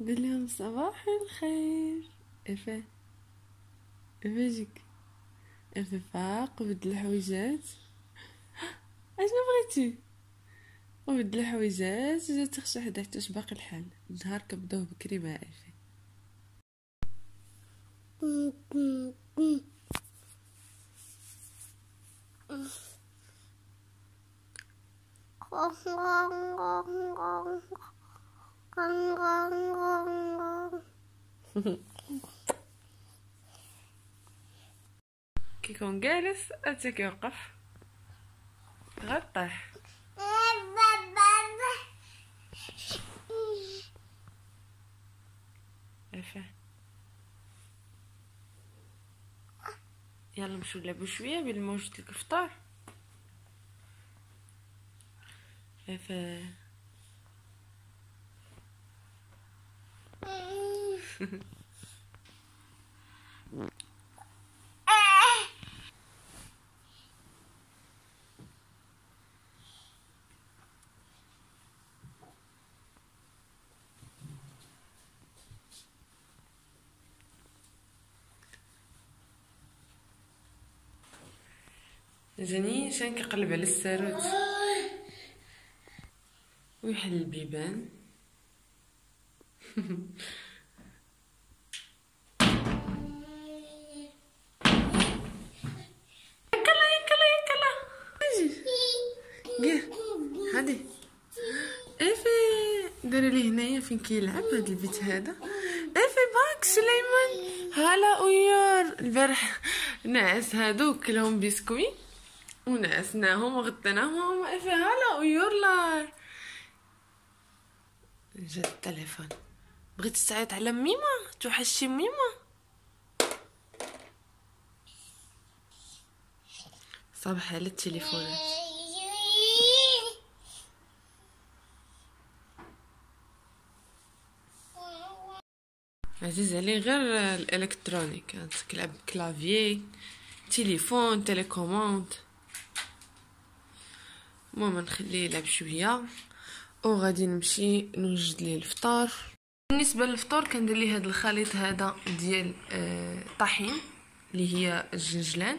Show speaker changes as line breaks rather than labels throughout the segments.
لهم صباح الخير. افا افا جيك افا فاق وبدل الحويجات. أشنو بغيتي؟ وبدل الحويجات جات تخشى حدا حتى باقي الحال. النهار كبداو بكري مع افا كيكون جالس حتى كيوقف غطيح يلا نمشيو نلعبو شوية بين ما وجدت جاني شان كيقلب على الساروت؟ ويحل البيبان يكلا يكلا يكلا أجي هادي افي داري لي هنايا فين كيلعب هاد البيت هذا. افي باك سليمان. هلا ويور البارح نعس هادو كلهم بسكوي ونعسناهم وغطيناهم. افي هلا ويور لا جا التليفون. بغيتي تعيط على ميمة توحشي ميمة صباح على التليفونات عزيز عليه غير ال électronique كلعب clavier تليفون télécommande. المهم نخليه يلعب شوية وغادي نمشي نوجد ليه الفطار بالنسبة للفطور كندير ليه هذا الخليط هذا ديال آه طحين اللي هي الجنجلان.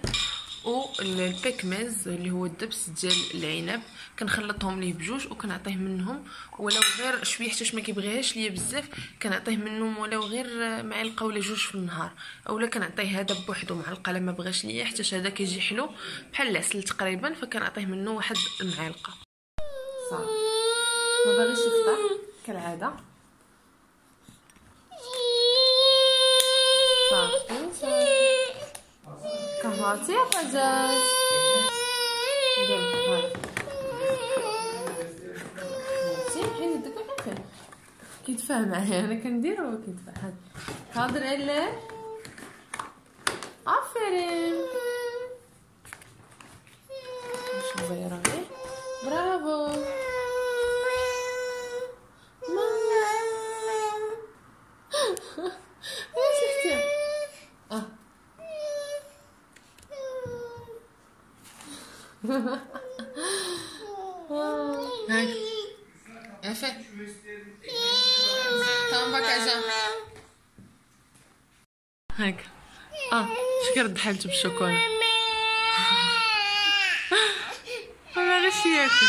وال pekmez اللي هو الدبس ديال العنب. كنخلطهم ليه بجوج وكنعطيه منهم. ولو غير شوية حتى ما كيبغيهاش ليا بزاف كنعطيه منهم. ولو غير معلقه ولا جوج في النهار. أولا كنعطيه هذا بوحدو معلقه ما بغاش ليا حتى هذا كيجي حلو. بحال العسل تقريبا فكنعطيه منه واحد المعلقه صافي. ما باغيش يفطر كالعادة صافي صافي كهاتي يا فزاز كيفاه كيتفاهم معايا أنا كندير وهو كيتفاهم حاضر علاه عفرين برافو هاك عفا تمام كذا هاك آه دحلته بالشوكولا ما غيش ياكل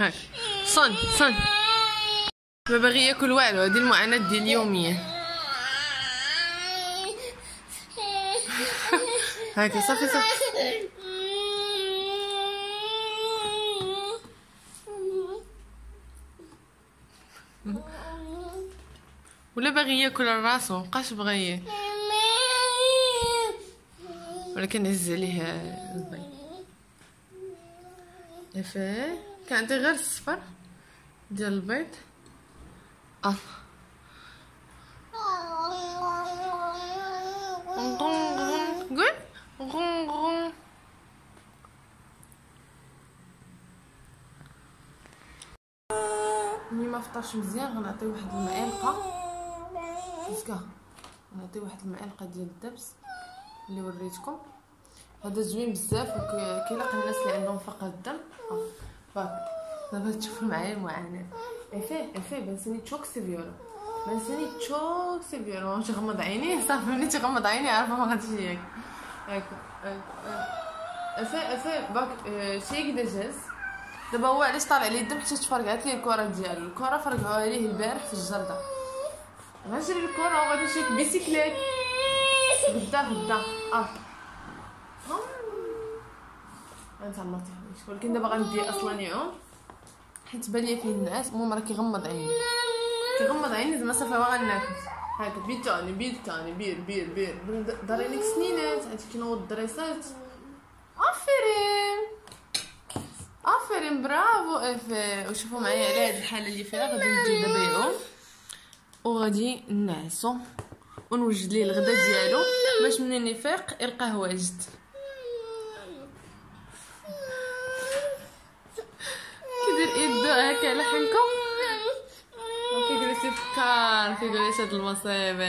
هاك. صن صن. ما باغي ياكل والو هذه المعاناة ديال اليوميه هاكي صافي صافي. ولا باغي ياكل راسو مبقاش بغى ولكن نهز عليه البيض عفاه كنعطي غير الصفر ديال البيض. آه. قول. غون غون ملي ما فطرش مزيان غنعطيه واحد المعلقة. مسكا غنعطيه واحد المعلقة ديال الدبس اللي وريتكم. هذا زوين بزاف وكيلاق الناس اللي عندهم فقر الدم. فاك دابا تشوفوا معايا المعاناه افيه افيه بنسني تشوك سيفيورو بنسني تشوك سيفيورو تغمض عينيه صافي ملي تغمض عينيه عارفة ما غاديش ياك هاك افيه افيه باك شي كدا جاز دابا هو علاش طالع ليه الدم؟ حتى تفرقعت ليه الكرة ديالو الكرة فرقعوها ليه البارح في الجردة. غنجري الكرة وغادي نشري بيسيكليت. غدا غدا. آه. انت عمرتي ولكن دابا غندي أصلا يعوم حيت بان لي فيه النعاس المهم راه كيغمض عيني. كيغمض عيني زعما صافي باغا ناكل. هاكا بيد تاني بيد تاني بير بير بير داري لك سنينات. عرفتي كي نوض الدريسات. آفرين. آفرين برافو اف وشوفوا معايا على هاد الحالة اللي فيها. غادي ندي دابا يعوم وغادي نعسو ونوجد ليه الغدا ديالو باش منين يفيق يلقاه واجد. كيدير يدو هكا على حنكم وكيجلس يفكر كيجلس هاد المصايب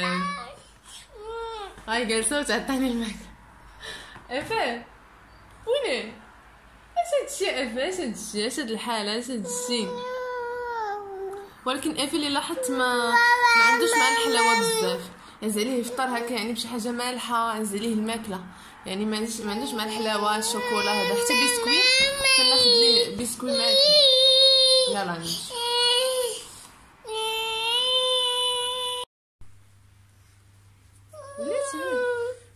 هاي جالسة وتعطيني الماء أفا وينين؟ اش هادشي أفا اش هادشي اش هاد الحالة اش هادشي ولكن افي اللي لاحظت ما ما عندوش مع الحلاوه بزاف عز عليه يفطر هكا يعني بشي حاجة مالحة عز عليه الماكلة. يعني ما عندوش ما عندوش مع الحلاوه الشوكولا هذا. حتى بسكوي كناخذ ليه بسكوي مالح. يلا نمشي.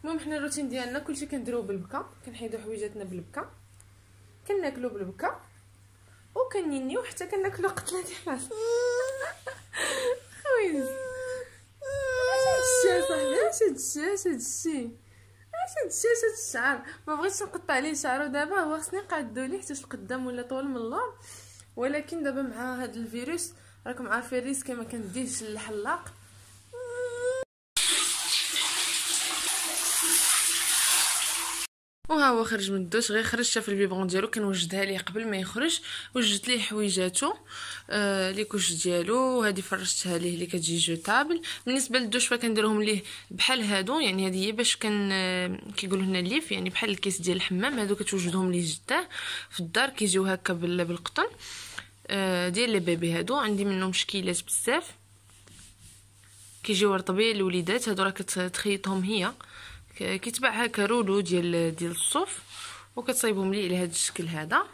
المهم حنا الروتين ديالنا كلشي كنديروه بالبكا. كنحيدو حويجاتنا بالبكا. كناكلو بالبكا. وكنينيو حتى كناكلو قتله ديال خويز اش هادشي صاحبي اش هادشي. اش هادشي اش هاد الشعر ما بغيتش نقطع عليه شعرو دابا هو خصني نقادو ليه حتى القدام ولا طول من اللور ولكن دابا مع هاد الفيروس راكم عارفين ال risque ما كنديش للحلاق. وها هو خرج من الدوش غير خرج شاف ال peignoir ديالو كنوجدها ليه قبل ما يخرج وجدت ليه حويجاتو. آه les couches ديالو وهذه فرشتها ليه اللي كتجي jetables بالنسبة للدوش فكنديرهم ليه بحال هادو يعني هذه هي باش كن آه كيقولوا هنا lif يعني بحال الكيس ديال الحمام هادو كتوجدهم ليه جداه في الدار كيجيو هكا بالقطن. آه ديال les bébés هادو عندي منهم شكيلات بزاف. كيجيو رطبين الوليدات هادو راه كتخيطهم هي. كيتباع هكا rouleau ديال ديال الصوف وكتصايبهم ليه على هذا الشكل هذا.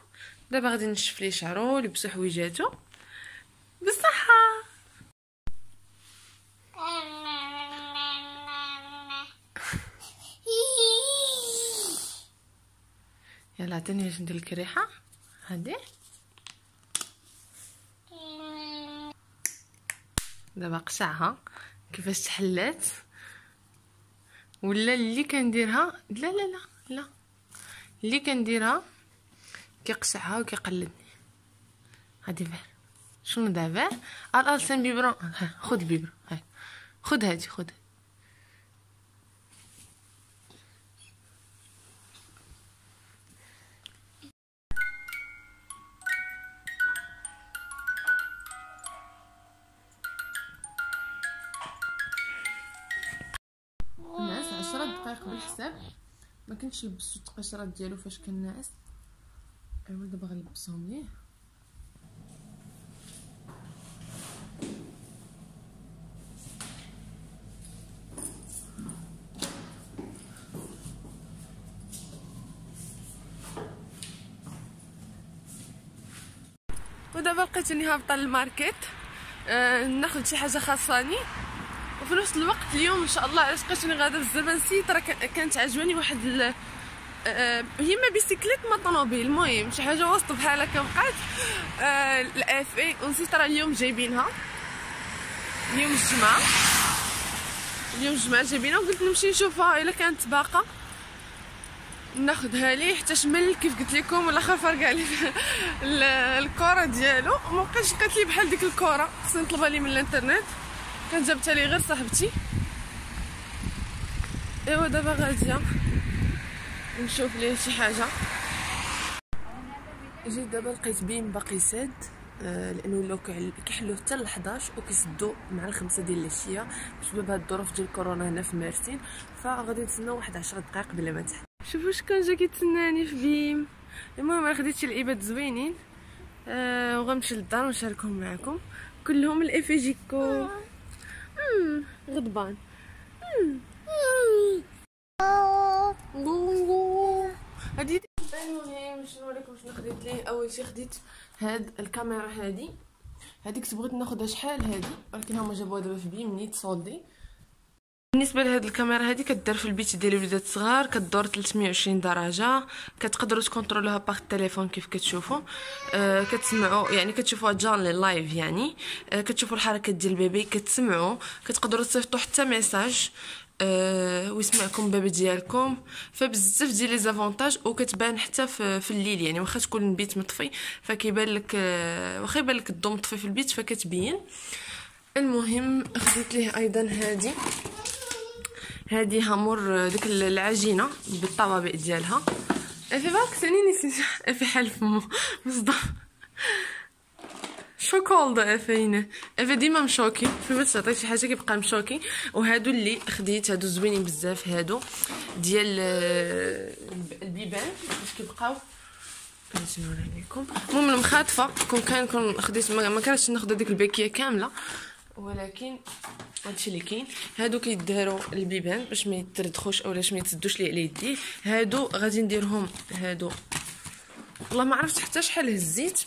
دابا غادي نشف ليه شعرو لبسو حويجاتو. بالصحه يلا عطيني باش ندير لك الريحه هادي. دابا قشعها. كيفاش تحلات. ولا اللي كنديرها؟ لا لا لا لا. اللي كنديرها كيقشعها وكيقلدني. هادي فير. شنو دابا؟ الالسن بيبرون خذ البيبرون هاي. خذ هادي خذ عشرة كنتش لبستو القشرات ديالو فاش كان ناعس أيوا دابا غنلبسهم ليه ودابا لقيتني هابطة للماركت. آه ناخذ شي حاجة خاصاني. وفي نفس الوقت اليوم إن شاء الله علاش لقيتني غادا بالزربان نسيت راه كانت عجباني واحد ال... آه هي ما بيسيكليت ما طوموبيل المهم شي حاجة وسط بحال هكا بقات آه الاف اي ونسيت راه اليوم جايبينها. اليوم الجمعة. اليوم الجمعة جايبينها وقلت نمشي نشوفها إلا كانت باقة. ناخذها ليه حتى شمل كيف قلت لكم والآخر فرقع لي الكره ديالو. ما بقاش لقيت لي بحال ديك الكره خصني نطلبها لي من الإنترنت. كان جابتها لي غير صاحبتي. ايوا دابا غادية. نشوف ليه شي حاجة. جيت دابا لقيت بين باقي ساد آه لأنه ولاو كيحلوه حتى ل 11 وكيسدوا مع الخمسة ديال العشية بسبب هاد الظروف ديال كورونا هنا في مارسين فغادي نتسناو واحد 10 دقائق بلا ما تحل. شوفوا شكون جا كيتسناني في بيم. المهم أنا خديت شي لعيبات زوينين. آه وغنمشي للدار ونشاركهم معكم كلهم الافيجيكو غضبان. هادي المهم شنو نوريكم شنو خديت ليه أول شي خديت هاد الكاميرا هادي. هذيك بغيت ناخذها شحال هادي؟ ولكن هما جابوها دابا في بيم نيت صودي بالنسبة لهاد الكاميرا هادي كدار في البيت ديال الوليدات صغار كدور 320 درجة كتقدروا تكونترولوها par التليفون كيف كتشوفوا. آه كتسمعوا يعني كتشوفوها canlı live يعني. آه كتشوفوا الحركات ديال البيبي كتسمعوا كتقدروا تصيفطوا حتى message أه ويسمعكم bébé ديالكم. فبزاف ديال les avantages وكتبان حتى في, الليل يعني واخا تكون البيت مطفي فكيبان لك أه واخا يبان لك الضو مطفي في البيت فكتبين. المهم خديت ليه أيضا هذه هذه هامور ديك العجينة بالطوابق ديالها. في بالك ثاني نسيت في حلف مو مصدر. شوكولده افينا أفي ديما مشوكي. في بس تعطي شي حاجة كيبقى مشوكي. وهادو اللي خديت هادو زوينين بزاف هادو ديال البيبان. باش كيبقاو. نوري لكم المهم المخاطفة. كون كان كون خديت ما كانش ناخذ ديك الباكيه كاملة. ولكن هادشي اللي كاين هادو كيداروا البيبان باش ما يتردخوش اولا ما يتسدوش ليه على يديه. هادو غادي نديرهم هادو. والله ما عرفتش حتى شحال هزيت.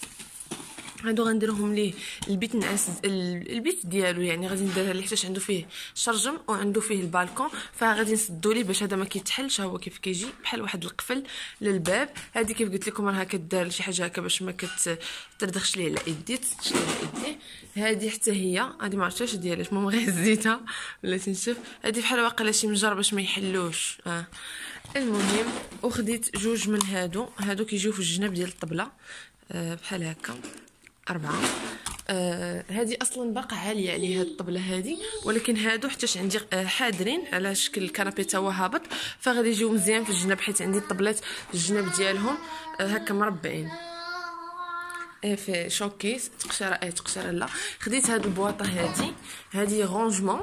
هادو غنديرهم ليه. البيت نعاس البيت ديالو يعني غادي نديرها ليه حيت عنده فيه شرجم وعنده فيه البالكون فغادي نسدو ليه باش هذا ما كيتحلش. هو كيف كيجي بحال واحد القفل للباب. هذه كيف قلت لكم راها كدار شي حاجة هكا باش ما كتردخش ليه على يدي ليه على يديه هذه حتى هي هذه ما عرفتش ديالها المهم غير هزيتها ولا تنشف. هذه بحال واقيلا شي مجر باش ما يحلوش. آه. المهم وخديت جوج من هادو. هادو كيجيو في الجناب ديال الطبلة. آه بحال هكا. أربعة. آه هذه أصلا باقا عالية عليها الطبلة هذه ولكن هادو حتىش عندي آه حاضرين على شكل الكنابي تا هو هابط فغادي يجيو مزيان في الجناب حيت عندي الطبلات الجناب ديالهم آه هكا مربعين. آه في شوكيس تقشره اي تقشره لا. خديت هاد ال boîte هذه هذه rangement.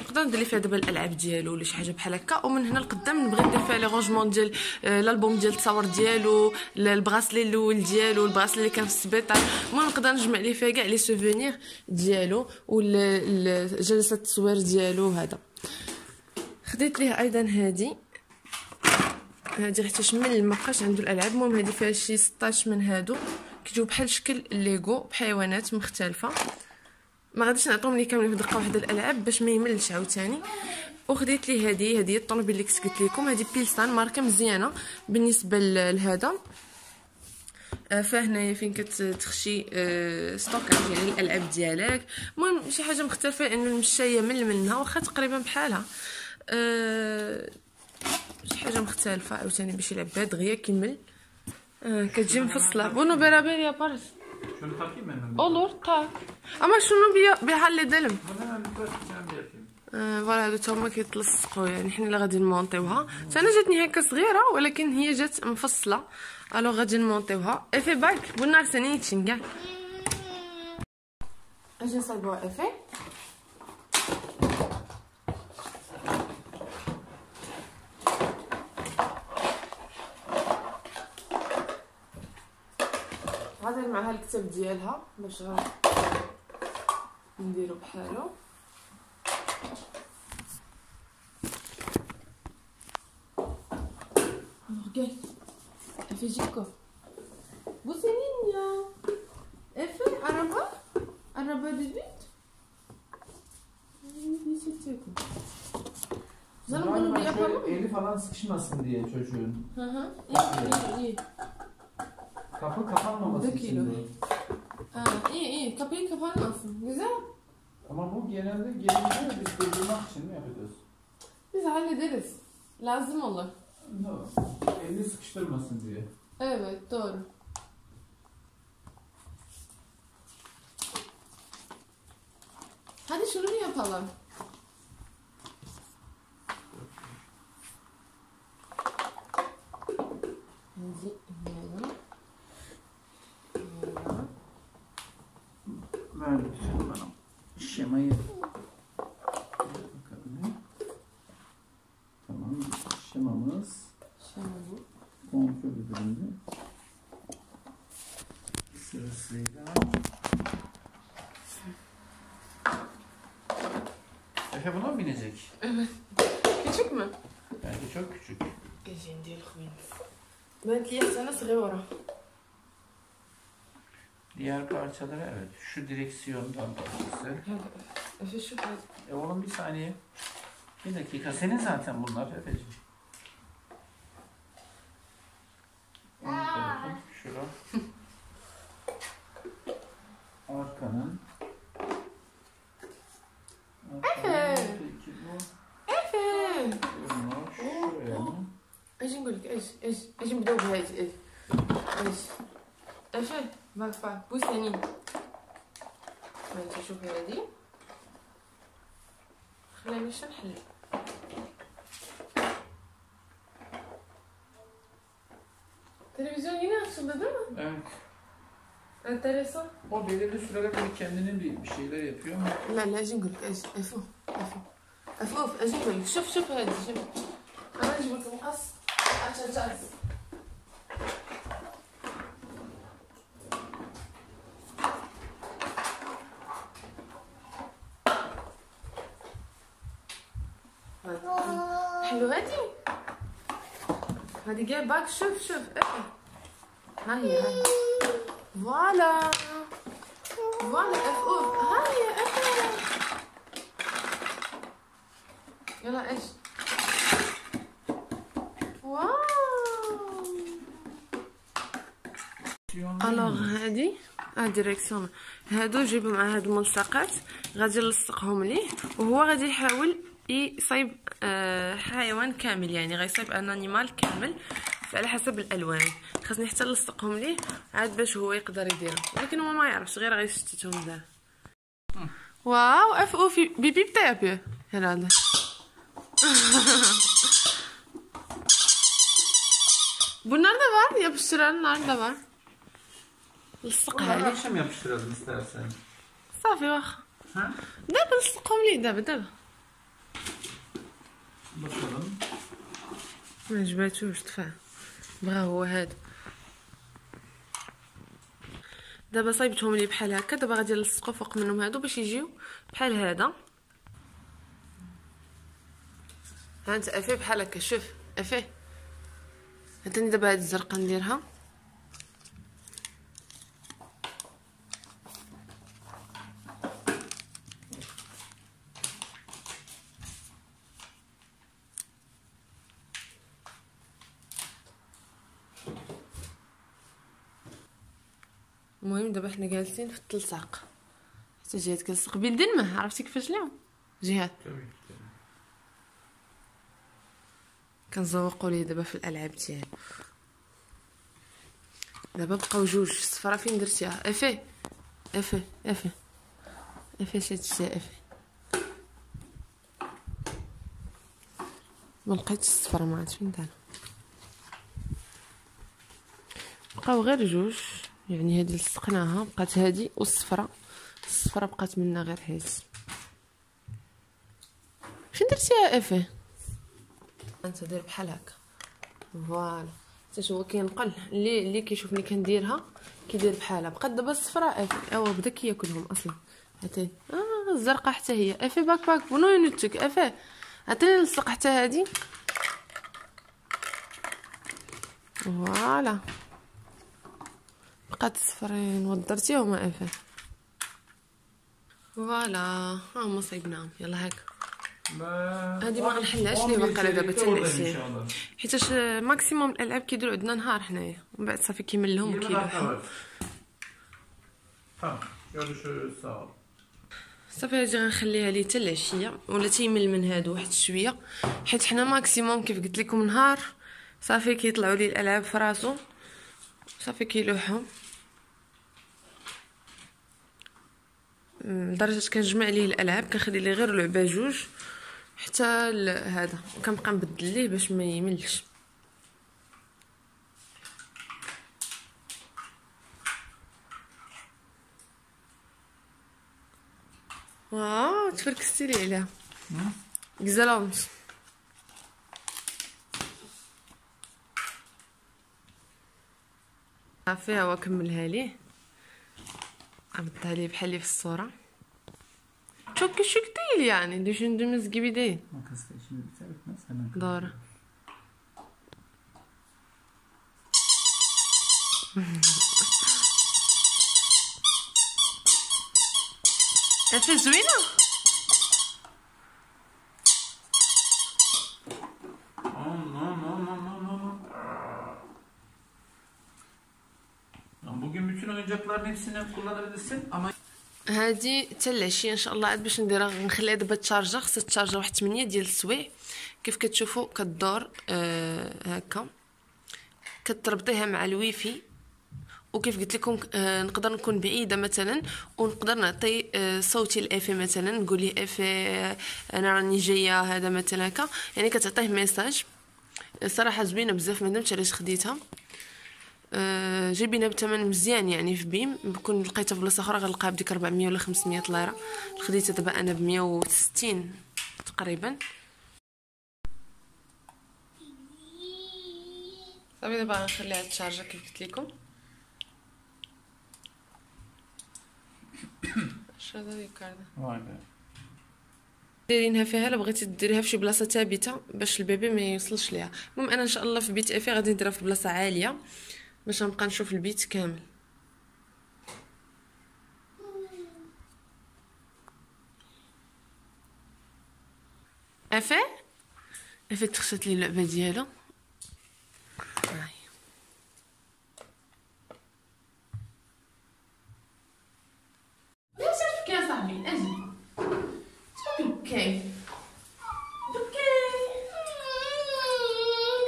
نقدر ندير فيها دابا الألعاب ديالو ولا شي حاجة بحال هكا. ومن هنا لقدام نبغي ندير فيها les rangements ديال آه، الالبوم ديال التصاور ديالو ال bracelet الأول ديالو ال bracelet اللي كان في السبيطار. المهم نقدر نجمع ليه فيها كاع les souvenirs ديالو ولا جلسات التصوير ديالو هذا خديت ليه أيضا هذه هذه حيت من ما بقاش عنده الألعاب. المهم هذه فيها شي 16 من هادو. كيجيو بحال شكل ليغو بحيوانات مختلفة. ما غاديش نعطيهم ليه كاملين في دقة واحدة الألعاب باش ما يملش عاوتاني. وخديت ليه هذه هذه الطوموبيل اللي كنت قلت لكم هذه Pilsan ماركة مزيانة بالنسبة لهذا. آه، فهنايا فين كتخشي آه، stockage يعني الألعاب ديالك. المهم شي حاجة مختلفة لأن المشاية مل منها واخا تقريبا بحالها. أه شي حاجة مختلفة عاوتاني باش يلعب بها دغيا كيمل. أه كتجي مفصلة. بونو بيرابير يا بارس Olur tak. Ama şunu bir بيحلدلم فوالا هادو تاهما كيتلصقوا يعني حنا اللي غادي نمونطيوها أنا جاتني هكا صغيره ولكن هي جات مفصله ألو غادي نمونطيوها افي بالك بالنار ثاني كاع أجي نصايبوها افي غادير معها الكتاب ديالها باش نديرو بحالو. أوكي في جيكو. بصي نينيا. اف عربه دي بيت؟ ني سيتيكو زعما نقولو لي افا
اللي فرنسا كش ماسك ديال
تشوشون ها ها إيه إيه. إيه.
Kapı kapanmaması için bu.
Ha, iyi iyi. Kapıyı kapanmasın. Güzel.
Ama bu genelde gelince biz durdurmak için mi yapacağız?
Biz hallederiz. Lazım olur.
Doğru. Elini sıkıştırmasın diye.
Evet doğru. Hadi şunu mu yapalım?
Ver lütfen bana şemayı. Tamam. Şemamız.
Şema bu. Kontrol edelim. Sırasıyla. Efe buna mı binecek? Evet.
Küçük mü?
Bence çok küçük.
Gezin değil. Ben diye sana sıra var.
Diğer parçaları evet. Şu direksiyondan parçası.
في شوف هذا
E oğlum bir saniye. Bir dakika. Senin zaten bunlar Efe'ciğim. Ön tarafı, Şura. Arkanın. Arkanın peki bu.
إيه
Bunu şuraya mı?
أجي نقول لك إيش إيش أجي نبداو بهذه إيش إيش إيش باك باك بوس ثاني انت شوف هذه خليني شو نحل تلفزيون هنا شو بدنا
Evet.
انتريسون
O belirli sürede böyle kendinin bir, bir şeyler yapıyor ama.
لا لا أجي نقول لك إيش افو افو افو أجي نقول لك شوف شوف هذه شوف أنا نجيب لك مقص عشان جاز حلو هذه هذه كاع باك. شوف شوف. افو ها هي ها. فوالا. فوالا إف اوف ها هي اف يلا إيش؟ واو. alors هادي. آه direction. هادو جيبو مع هاد الملصقات. غادي نلصقهم ليه. وهو غادي يحاول يصايب آه حيوان كامل يعني غيصايب un animal كامل على حسب الالوان خاصني حتى نلصقهم ليه عاد باش هو يقدر يديرهم ولكن هو ما يعرفش غير غيشتتهم دار واو اف أو في بيبي بتاعي هذا Bunlar da var. Yapıştıranlar da var. لصقها
Onları
لي
akşam yapıştıralım istersen.
صافي واخا
Ha?
دابا نلصقهم ليه دابا دابا
Bakalım.
ما عجباتوش دفع. بغا هو هذا دابا صايبتهم لي بحال هكا دابا غادي نلصقو فوق منهم هادو باش يجيو بحال هذا. ها انت افي بحال هكا شوف افي عطيني دابا هاد الزرقاء نديرها المهم دابا حنا جالسين في التلصاق. حتى كنلصق بيدين ما عرفتي كيفاش اليوم؟
ki.
كنزوقوا ليه دابا في الألعاب ديالو. دابا بقاو جوج. الصفرا فين درتيها؟ افي افي افي افي شاتي افي ما لقيتش الصفرا ما عرفت فين دار بقاو غير جوج. يعني هادي لصقناها بقات هادي والصفرا الصفرا بقات منا غير هادي فين درتيها افي أنت دير بحال هكا. voilà. حتى هو كينقل. اللي اللي كيشوفني كنديرها كيدير بحالها. بقات دابا الصفراء افي اوا بدا كياكلهم أصلا. عطيني آه الزرقاء حتى هي. افي bak bak. Bunu unuttuk افي عطيني نلصق حتى هادي. voilà. بقات صفرين ودرتيهم افي voilà ها هما صايبناهم يلا هاك. هادي ما غنحلهاش ليه
11
باقا دابا حتى العشيه
inşallah.
حيتاش maximum الألعاب كيديروا عندنا نهار حنايا. ومن بعد صافي كيملهم
20 dakika
وكيلوحوا. صافي هادي غنخليها ليه حتى العشيه ولا تيمل من هادو واحد شوية. حيت حنا ماكسيموم كيف قلت لكم نهار صافي كيطلعوا لي الألعاب في راسو. صافي كيلوحوا أمم، لدرجه كنجمع ليه الألعاب كنخلي ليه غير لعبة جوج حتى هذا. وكنبقى نبدل ليه باش ما يملش. واو تفركستي لي عليها اكزالونت صافي هو كملها ليه. عبدها ليه بحال في الصورة. شوف كي شو كتيل يعني دي شن
دي مز جيبي دي
دار افي زوينة.
Oyuncakların hepsini kullanabilirsin
هادي حتى العشية إن شاء الله عاد باش نديرها نخليها دابا تشارجا خصها تشارجا واحد 8 ديال السوايع كيف كتشوفوا كدور آه هكا. كتربطيها مع الويفي. وكيف قلت لكم آه نقدر نكون بعيدة مثلا ونقدر نعطي آه صوتي لافي مثلا نقول ليه افي أنا راني جاية هذا مثلا هكا. يعني كتعطيه message صراحة زوينة بزاف ما ندمتش علاش خديتها. آه، جايبينها بثمن مزيان يعني في بيم. بكون لقيتها في بلاصة أخرى غنلقاها بديك 400 ولا 500 ليرة. خديتها دابا أنا ب 160 تقريبا. صافي دابا غنخليها تشارجا كيف قلت لكم. دايرينها فيها إلا بغيتي ديريها في شي بلاصة ثابتة باش البيبي ما يوصلش ليها. المهم أنا إن شاء الله في بيت افي غادي نديرها في بلاصة عالية. باش نبقى نشوف البيت كامل. افي افي تخشات لي اللعبة ديالو هاي ليش يا صاحبي أجي أوكي أوكي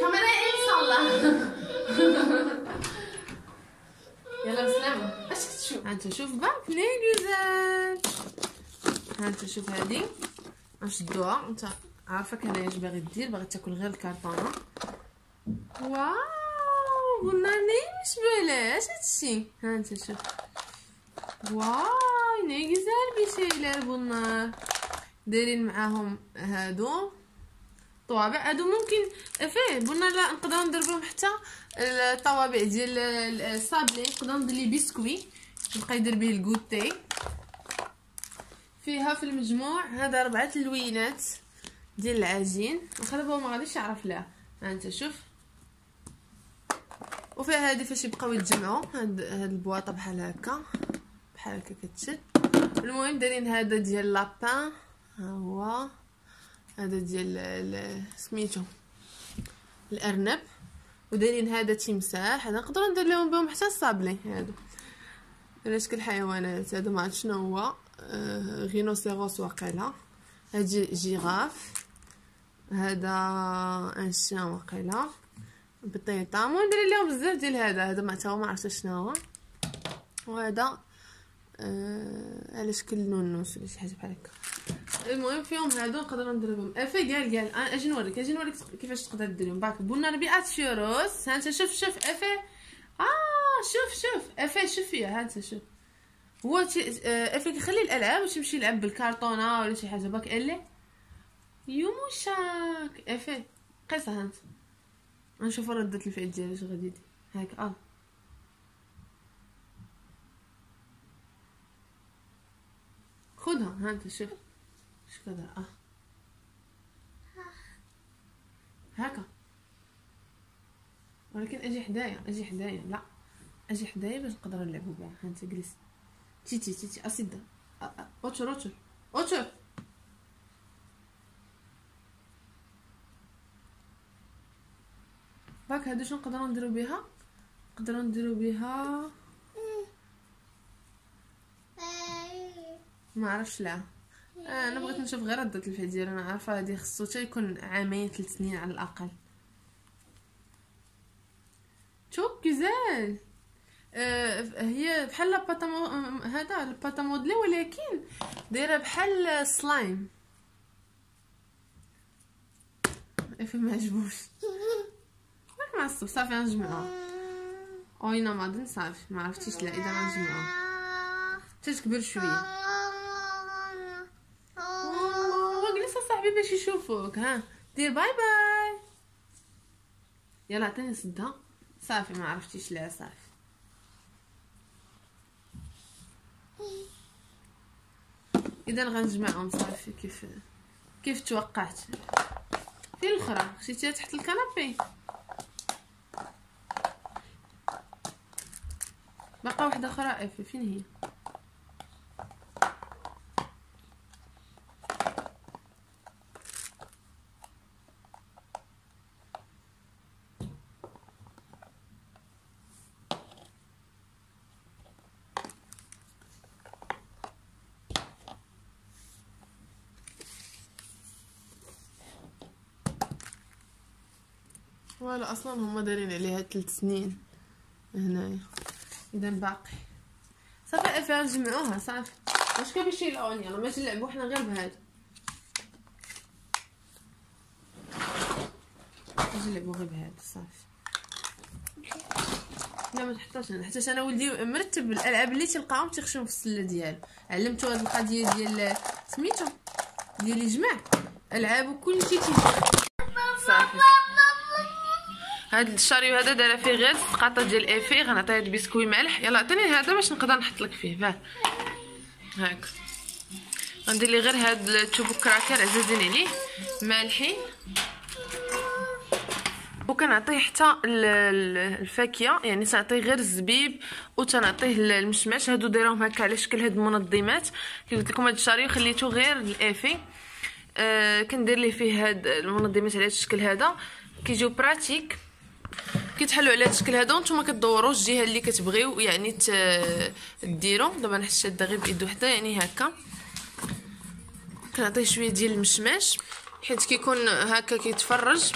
كاميرا ان شاء الله يلا بسلامة اش تشوف انت شوف بقى بلينيوزات انت شوف هادي. نشدوها انت عارفة كان اش باغي دير باغي تاكل غير الكرتونه واو! قلنا لي مش بلاش هادشي. ها انت شوف. واو! نيجزال بشيلر بالنار دايرين معاهم هادو. طوابع هادو ممكن فيه قلنا لا نقدروا ندير حتى الطوابع ديال الصابلي. نقدروا ندير ليه بسكوي نبقى يدير به الكوتي فيها في المجموع هذا ربعة اللوينات ديال العجين. واخا ما غاديش يعرف لها ها انت شوف. وفيها هادي فاش يبقاو يتجمعوا هاد هاد البواطة بحال هكا. بحال هكا كتشد. المهم دايرين هذا ديال لابان. ها هو. هذا ديال ال- سميتو الأرنب. ودايرين هذا تمساح. هذا نقدروا ندير لهم بهم حتى الصابلي. هادو. على شكل حيوانات؟ هذا ما عرفت شنو هو. غينوسيروس واقيلا هادي جيراف هذا ان شان واقيلا بطيطه المهم ندير لهم بزاف ديال هذا. هذا ما هو ما عرفت شنو هو. وهذا آه على شكل نونوس ولا شي حاجة بحال هكا. المهم فيهم هادو نقدروا نديرهم أفي قال قال أنا أجي نوريك أجي نوريك كيفاش تقدر ديرهم. باك بونا ربيعات شيروس ها شوف شوف أفي. آه شوف شوف. أفي شوف فيها ها شوف. هو تي... آه، افي كيخلي الألعاب وتمشي يلعب بالكارطونه ولا شي حاجة باك اللي يوموشاك افي قيسها ها انت نشوف ردة الفعل ديالها اش غادي يدير هاك آه. خدها ها انت شوف اش كدر آه. هكا ولكن أجي حدايا أجي حدايا لا. أجي حدايا باش نقدروا نلعبوا بها ها انت تيتي تيتي اسيدا اوتشر اوتشر اوتشر باك هادو شنو نقدروا نديروا بها نقدروا نديروا بها ما عرفش لا أنا بغيت نشوف غير ردة الفعل ديالو أنا عارفه هادي خصو حتى يكون عامين ثلاث سنين على الاقل شوف güzel آه هي بحال la pâte à mo- هذا ال pâte à modeler ولكن دايرة بحال سلايم. افي ما عجبوش راك معصب صافي غنجمعوها oynamadın صافي ما عرفتيش لا إذا غنجمعوها حتى تكبر شوية. واجلس صاحبي باش يشوفوك ها. دير bye bye. يلا عطيني صدها صافي ما عرفتيش لا صافي. إذا غنجمعهم صافي كيف كيف توقعت؟ فين الأخرى خشيتيها تحت ال canapé باقا واحدة أخرى فين هي؟ voilà أصلا هما دايرين عليها ثلاث سنين. هنايا. اذا باقي. صافي افي نجمعوها صافي. واش كان باش يلعون يلا ماشي نلعبو حنا غير بهاد. نجي نلعبو غير بهاد صافي. لا ما تحطاش حتى أنا ولدي مرتب الألعاب اللي تلقاهم تيخشم في السلة ديالو. علمتو هاد القضية ديال سميتو ديال الجمع ألعاب وكلشي تيجي. هاد ال chariot هذا دايره فيه غير قطعه ديال افي هاد البسكوي مالح. يلا عطيني هذا باش نقدر نحط لك فيه. باه هاك. غندير لي غير هاد التوبو crackers عزازين عليه مالحين وكنعطيه حتى الفاكهه يعني تنعطيه غير الزبيب وتنعطيه المشماش هادو دايرهم هكا على شكل هاد المنظمات. كي قلت لكم هاد ال chariot خليته غير الافي آه كندير ليه فيه هاد المنظمات على هاد الشكل هذا. كيجيو pratique كيتحلوا على هذا الشكل هذا وأنتم كدوروا الجهة اللي كتبغيو يعني ديروا دابا أنا حيت شاده غير بيد وحده يعني هكا. كنعطيه شوية ديال المشماش حيت كيكون هكا كيتفرج.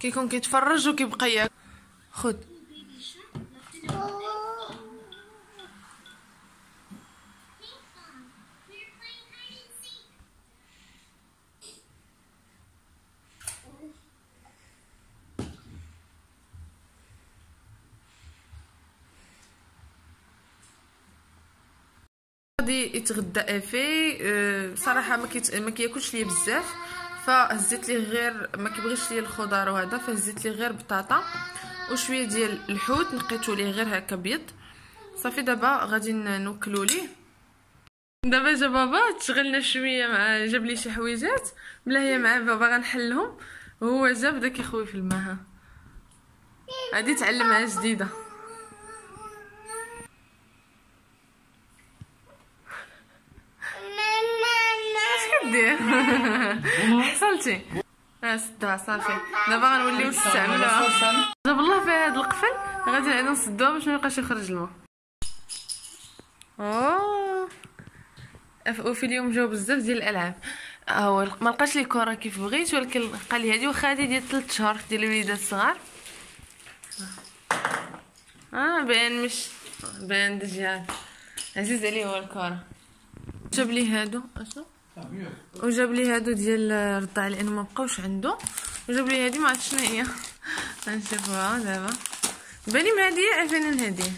كيكون كيتفرج وكيبقى ياكل خذ غادي يتغدى آفي أه صراحة ما كيت... ما كياكلش ليا بزاف فهزيت ليه غير ما كيبغيش ليا الخضار وهذا فهزيت ليه غير بطاطا وشوية ديال الحوت نقيتو ليه غير هكا بيض. صافي دابا غادي نوكلو ليه. دابا جا بابا تشغلنا شوية مع جاب لي شي حويجات بلا هي مع بابا غنحلهم وهو جا بدا كيخوي في الماء. غادي تعلمها جديدة. دير حصلتي سدها صافي. دابا غنوليو نستعملوها جاب الله فيها هاد القفل غادي نعيدو نسدوها باش ما يبقاش يخرج الماء. أوه. وفي اليوم جاو بزاف ديال الألعاب. هو ما لقاش لي كره كيف بغيت ولكن قال لي هذه واخا هذه ديال 3 شهور ديال الوليدات الصغار. آه بان مش بان دجال عزيز عليه هو الكره جاب لي هادو اشنو وجاب لي هادو ديال الرضاع لأنه ما بقاوش عنده. وجاب لي هادي ما عرفتش شنو هي. غنشوفوها دابا. بالي مهديه عفانين هادي.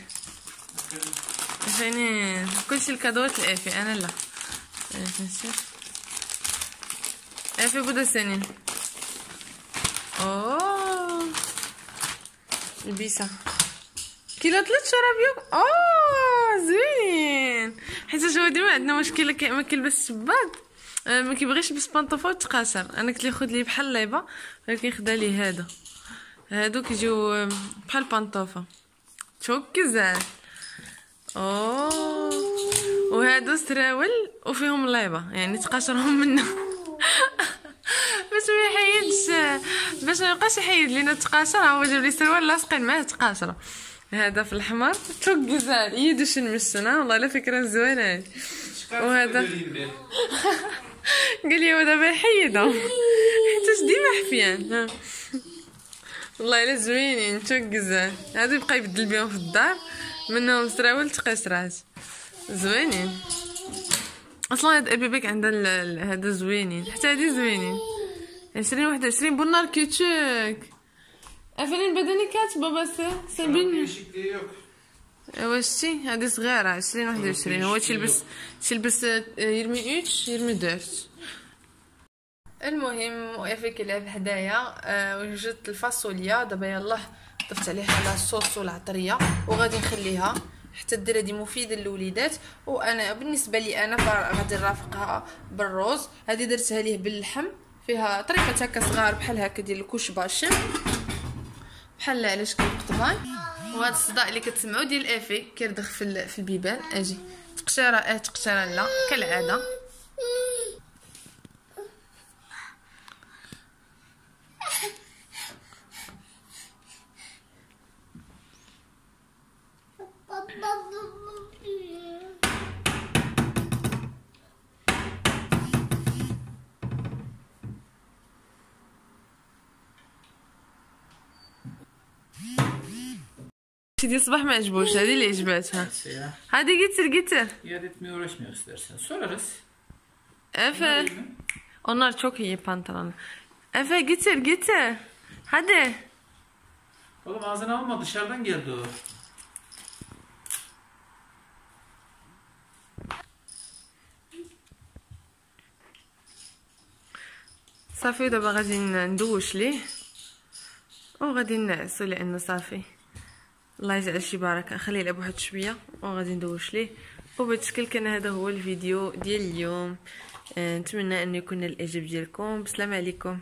عفانين كلشي الكادوات الافي أنا لا. نشوف افي بودا سنين أوه. البيسه كيلو ثلاث شراب أوه زوين. حيت هو ديما عندنا مشكلة ما كيلبس شباط آه، ما كيبغيش يلبس بانطوفون تقاشر أنا قلت ليه خذ لي بحال ليبه ولكن خدا لي هذا هادو كيجيو بحال بانطوفه شوف كزاف أوه. وهادو سراول وفيهم ليبه يعني تقاشرهم منه باش ما يحيدش باش ما يبقاش يحيد لينا التقاشر هو جاب لي سروال لاصقين معاه تقاشره هذا في الحمر توك كزال يدش نمسنا والله لا فكرة زوينة. وهذا قال لي هو دابا يحيدهم حيت ديما حفيان والله إلا زوينين توكزان هادو يبقى يبدل بهم في الدار. منهم سراول تقيسرات زوينين. أصلا هاد البيبيك عندها هذا زوينين. حتى هادي زوينين. عشرين واحد وعشرين بونار كيتشوك افرين بدني كات بابا سي سابين واش هادي صغيره عشرين واحد وعشرين هو تيلبس تيلبس يرمي اوتش يرمي دوت المهم وافي كيلعب حدايا أه وجدت الفاصوليا. دابا يلاه ضفت عليها لاصوص والعطريه وغادي نخليها. حتى هذه مفيده للوليدات. وأنا بالنسبة لي أنا غادي نرافقها بالروز. هذه درتها ليه باللحم. فيها طريقة هكا صغار بحال هكا ديال الكوش باشم بحال على شكل قطبان وهذا الصداع اللي كتسمعوا ديال افي كيردخ في البيبان. أجي. تقشيره آه تقشيرة لا كالعادة. سيدي صباح ما عجبوش هذه اللي عجباتها هذه قتر قتر
İade etmeye uğraşmıyor istersen. Sorarız.
Efe. Onlar çok iyi pantolon. Efe getir getir. Hadi.
Oğlum ağzına alma dışarıdan geldi o.
صافي دابا غادي ندوش ليه وغادي نعسو لانه صافي الله يجعل شي بركة. نخليه يلعب واحد شوية وغادي ندوش ليه. الشكل كان هذا هو الفيديو ديال اليوم. آه، نتمنى انه يكون الإعجاب ديالكم. بسلام عليكم.